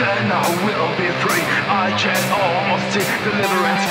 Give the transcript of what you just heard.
then I will be free. I can almost see deliverance